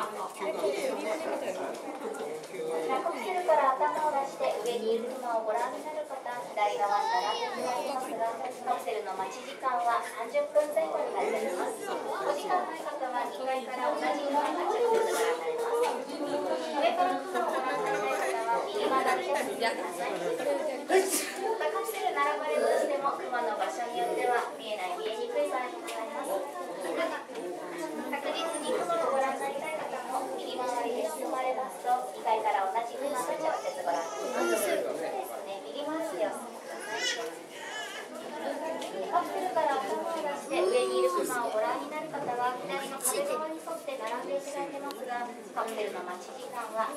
ラコプセルから頭を出して上にいる熊をご覧になる方左側に並んでいただきますがカプセルの待ち時間は30分前後になりますお時間ない方は2階から同じような着席をご覧になれます上から熊をご覧になりたい方は右側にお進みくださいまたカプセル並ばれるとしても熊の場所によっては見えない見えにくい場合もございます確実に雲をご覧になりたい方も右回りで進まれますと2階から同じ雲と直接ご覧になりますそうですね右回しでお進みくださいカプセルから頭を出して上にいる熊をご覧になる方は左の壁側に沿って並んでいただけますがカプセルの待ち時間は